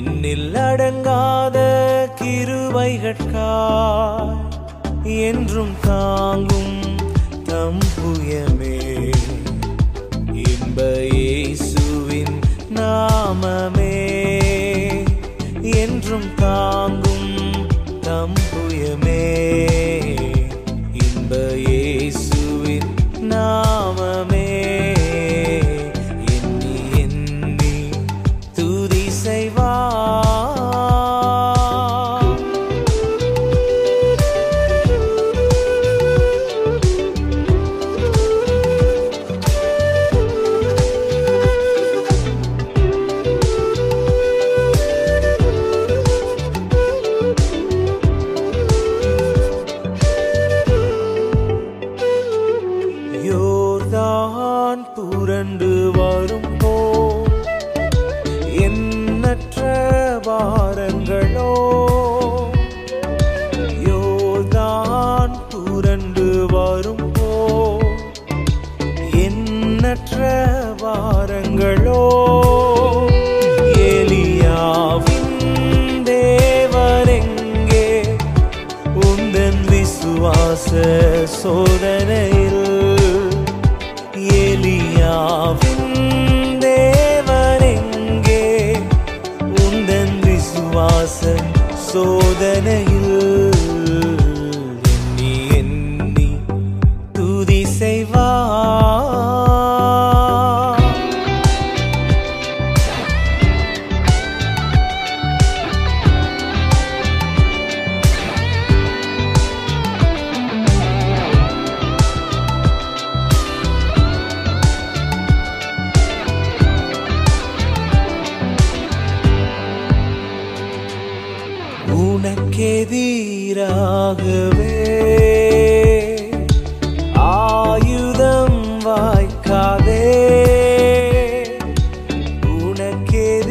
என்னில் அடங்காத கிருவைகட்காய் என்றும் தாங்கும் தம்புயமே இன்ப இயேசுவின் நாமமே. என்றும் தான் வாரங்களோ? யோதான் புரண்டு வரும் போ எண்ணற்ற வாரங்களோ? எலியாவின் தேவரெங்கே? உந்தன் விசுவாச சோதனையில் எலியாவின் ராகவே ஆயுதம் வாய்க்காதே. உனக்கெதிராகவே.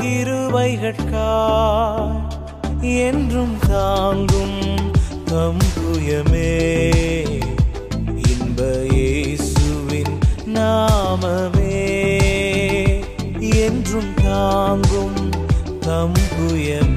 கிருவைகட்காய் என்றும் தாங்கும் தம்புயமே. இன்ப இயேசுவின் நாமமே. என்றும் தாங்கும் தம்புயமே.